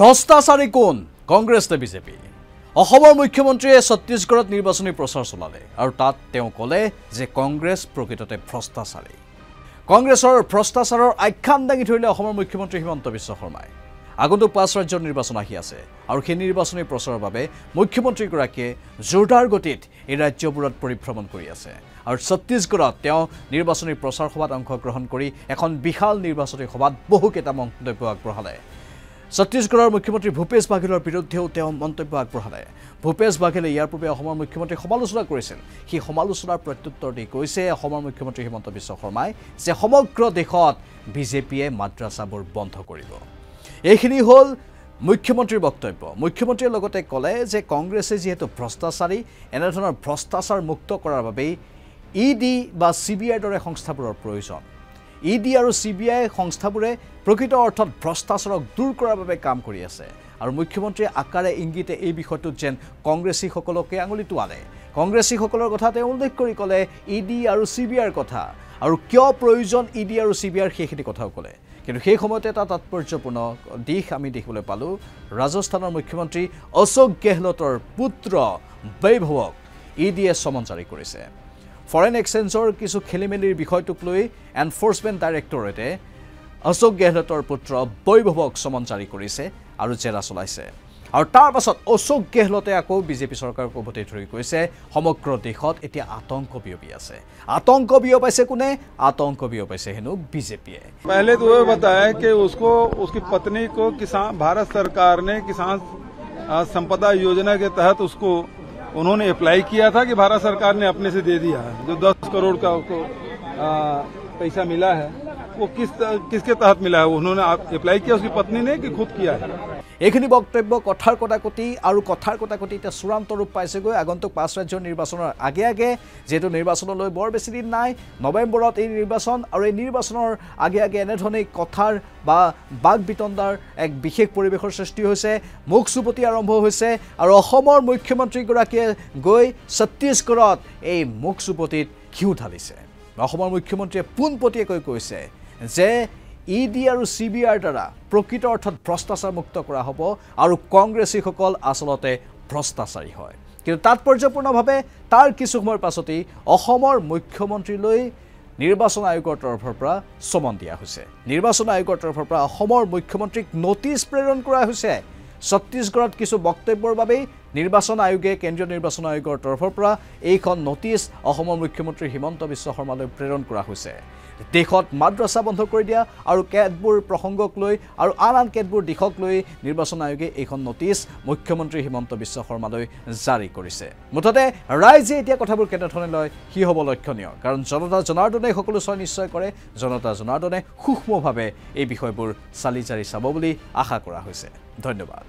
ভ্ৰষ্টাচাৰী কোন কংগ্ৰেছ নে বিজেপি। অসমৰ মুখ্যমন্ত্ৰীয়ে ছত্তীশগড়ত নিৰ্বাচনী প্ৰচাৰ চলালে আৰু তাত তেওঁ ক'লে যে কংগ্ৰেছ প্ৰকৃততে ভ্ৰষ্টাচাৰী। কংগ্ৰেছৰ ভ্ৰষ্টাচাৰৰ আখ্যান দাঙি ধৰিলে অসমৰ মুখ্যমন্ত্ৰী হিমন্ত বিশ্ব শৰ্মাই। আগন্তুক পাঁচ ৰাজ্যৰ নিৰ্বাচন আহি আছে আৰু সেই নিৰ্বাচনী প্ৰচাৰৰ বাবে মুখ্যমন্ত্ৰীগৰাকীয়ে জোৰদাৰ গতিত এই ৰাজ্যবোৰত পৰিভ্ৰমণ কৰি আছে। আৰু ছত্তীশগড়ত তেওঁ নিৰ্বাচনী প্ৰচাৰ সভাত অংশগ্ৰহণ কৰি এখন বিশাল নিৰ্বাচনী সভাত বহুকেইটা মন্তব্য আগবঢ়ালে। ছত্তীশগড়ৰ মুখ্যমন্ত্ৰী ভূপেশ বাঘেলৰ বিৰুদ্ধেও তেওঁ মন্তব্য আগবঢ়ালে। ভূপেশ বাঘেলে ইয়াৰ পূৰ্বে অসমৰ মুখ্যমন্ত্ৰীক সমালোচনা কৰিছিল। সেই সমালোচনাৰ প্ৰত্যুত্তৰ দি কৈছে অসমৰ মুখ্যমন্ত্ৰী হিমন্ত বিশ্ব শৰ্মাই যে সমগ্ৰ দেশত বিজেপিয়ে মাদ্ৰাছাবোৰ বন্ধ কৰিব। এইখিনি হ'ল মুখ্যমন্ত্ৰীৰ বক্তব্য। মুখ্যমন্ত্ৰীয়ে লগতে ক'লে যে কংগ্ৰেছে যিহেতু ভ্ৰষ্টাচাৰী এনেধৰণৰ ভ্ৰষ্টাচাৰ মুক্ত কৰাৰ বাবেই ই ডি বা চি বি আইৰ দৰে সংস্থাবোৰৰ প্ৰয়োজন। ই ডি আৰু চি বি আই সংস্থাবোৰে প্ৰকৃত অৰ্থত ভ্ৰষ্টাচাৰক দূৰ কৰাৰ বাবে কাম কৰি আছে। আৰু মুখ্যমন্ত্ৰীয়ে আকাৰে ইংগিতে এই বিষয়টোত যেন কংগ্ৰেছীসকলকে আঙুলি টোৱালে কংগ্ৰেছীসকলৰ কথা তেওঁ উল্লেখ কৰি ক'লে ই ডি আৰু চি বি আইৰ কথা। আৰু কিয় প্ৰয়োজন ই ডি আৰু চি বি আইৰ সেইখিনি কথাও ক'লে। কিন্তু সেই সময়তে এটা তাৎপৰ্যপূৰ্ণ দিশ আমি দেখিবলৈ পালোঁ। ৰাজস্থানৰ মুখ্যমন্ত্ৰী অশোক গেহলটৰ পুত্ৰ বৈভৱক ই ডিয়ে চমন জাৰি কৰিছে। ফৰেইন এক্সচেঞ্জৰ কিছু খেলি মেলিৰ বিষয়টোক লৈ এনফৰ্চমেণ্ট ডাইৰেক্টৰেটে অশোক গেহলটৰ পুত্ৰ বৈভৱক চমন জাৰি কৰিছে আৰু জেৰা চলাইছে আৰু তাৰ পাছত অশোক গেহলটে আকৌ বিজেপি চৰকাৰক উভতি ধৰি কৈছে সমগ্ৰ দেশত এতিয়া আতংক বিয়পি আছে আতংক বিয়পাইছে কোনে আতংক বিয়পাইছে হেনো বিজেপিয়ে पहले तो ये बताया कि उसको उसकी पत्नी को किसान भारत सरकार ने किसान आ, संपदा योजना के तहत उसको उन्होंने अप्लाई किया था कि भारत सरकार ने अपने से दे दिया है। जो दस करोड़ का उसको पैसा मिला है, वो किस किसके तहत मिला है? उन्होंने अप्लाई किया, उसकी पत्नी ने कि खुद किया है? এইখিনি বক্তব্য কথাৰ কটাকটি আৰু কথাৰ কটাকটি এতিয়া চূড়ান্ত ৰূপ পাইছেগৈ আগন্তুক পাঁচ ৰাজ্যৰ নিৰ্বাচনৰ আগে আগে যিহেতু নিৰ্বাচনলৈ বৰ বেছি দিন নাই নৱেম্বৰত এই নিৰ্বাচন আৰু এই নিৰ্বাচনৰ আগে আগে এনেধৰণেই কথাৰ বা বাক বিতণ্ডাৰ এক বিশেষ পৰিৱেশৰ সৃষ্টি হৈছে মুখ চুপতি আৰম্ভ হৈছে আৰু অসমৰ মুখ্যমন্ত্ৰীগৰাকীয়ে গৈ ছত্তীশগড়ত এই মুখ চুপতিত ঘিউ ঢালিছে। অসমৰ মুখ্যমন্ত্ৰীয়ে পোনপটীয়াকৈ কৈছে যে ই ডি আৰু চি বি আইৰ দ্বাৰা প্ৰকৃত অৰ্থত ভ্ৰষ্টাচাৰ মুক্ত কৰা হ'ব আৰু কংগ্ৰেছীসকল আচলতে ভ্ৰষ্টাচাৰী হয়। কিন্তু তাৎপৰ্যপূৰ্ণভাৱে তাৰ কিছু সময়ৰ পাছতেই অসমৰ মুখ্যমন্ত্ৰীলৈ নিৰ্বাচন আয়োগৰ তৰফৰ পৰা চমন দিয়া হৈছে। নিৰ্বাচন আয়োগৰ তৰফৰ পৰা অসমৰ মুখ্যমন্ত্ৰীক নটিচ প্ৰেৰণ কৰা হৈছে। ছত্তীশগড়ত কিছু বক্তব্যৰ বাবেই নিৰ্বাচন আয়োগে কেন্দ্ৰীয় নিৰ্বাচন আয়োগৰ তৰফৰ পৰা এইখন নটিচ অসমৰ মুখ্যমন্ত্ৰী হিমন্ত বিশ্ব শৰ্মালৈ প্ৰেৰণ কৰা হৈছে। দেশত মাদ্ৰাছা বন্ধ কৰি দিয়া আৰু কেতবোৰ প্ৰসংগক লৈ আৰু আন আন কেতবোৰ দিশক লৈ নিৰ্বাচন আয়োগে এইখন নটিচ মুখ্যমন্ত্ৰী হিমন্ত বিশ্ব শৰ্মালৈ জাৰি কৰিছে। মুঠতে ৰাইজে এতিয়া কথাবোৰ কেনেধৰণে লয় সি হ'ব লক্ষণীয়। কাৰণ জনতা জনাৰ্দনে সকলো ছয় নিশ্চয় কৰে জনতা জনাৰ্দনে সূক্ষ্মভাৱে এই বিষয়বোৰ চালি জাৰি চাব বুলি আশা কৰা হৈছে। ধন্যবাদ।